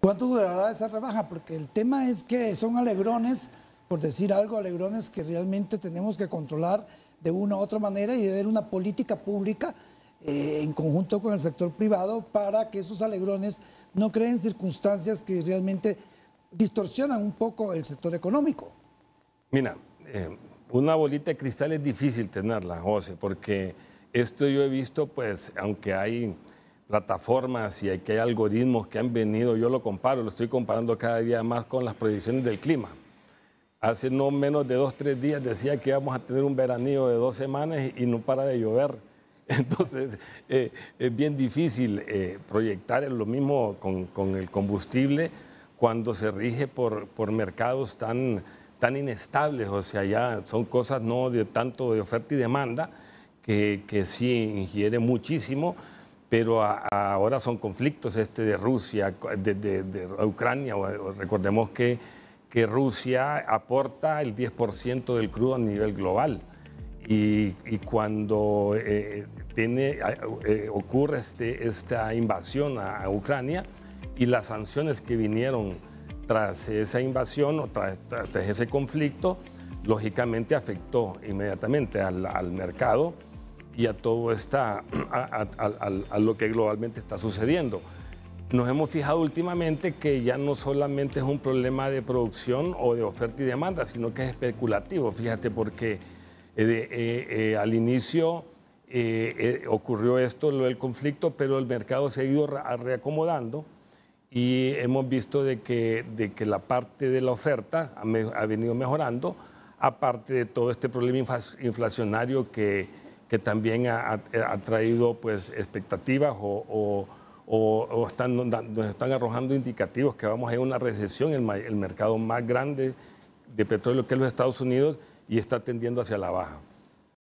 ¿Cuánto durará esa rebaja? Porque el tema es que son alegrones, por decir algo, alegrones que realmente tenemos que controlar de una u otra manera y de ver una política pública eh, en conjunto con el sector privado para que esos alegrones no creen circunstancias que realmente distorsionan un poco el sector económico. Mira, eh, una bolita de cristal es difícil tenerla, José, porque esto yo he visto, pues, aunque hay plataformas y que hay algoritmos que han venido, yo lo comparo, lo estoy comparando cada día más con las predicciones del clima. Hace no menos de dos, tres días decía que íbamos a tener un veranillo de dos semanas y no para de llover. Entonces, eh, es bien difícil eh, proyectar lo mismo con, con, el combustible cuando se rige por, por mercados tan, tan inestables, o sea, ya son cosas no de tanto de oferta y demanda, que, que sí ingiere muchísimo pero ahora son conflictos este de Rusia, de, Ucrania. Recordemos que, que, Rusia aporta el 10% del crudo a nivel global. Y, cuando eh, tiene, eh, ocurre este, esta invasión a, Ucrania y las sanciones que vinieron tras esa invasión o tras, ese conflicto, lógicamente afectó inmediatamente al, al mercado y a todo esta, a, lo que globalmente está sucediendo. Nos hemos fijado últimamente que ya no solamente es un problema de producción o de oferta y demanda, sino que es especulativo, fíjate, porque eh, eh, eh, al inicio ocurrió esto, lo del conflicto, pero el mercado se ha ido reacomodando y hemos visto de que, de que la parte de la oferta ha, ha venido mejorando, aparte de todo este problema inflacionario que que también ha, traído pues, expectativas o, están, nos están arrojando indicativos que vamos a ir a una recesión en el mercado más grande de petróleo que es los Estados Unidos y está tendiendo hacia la baja.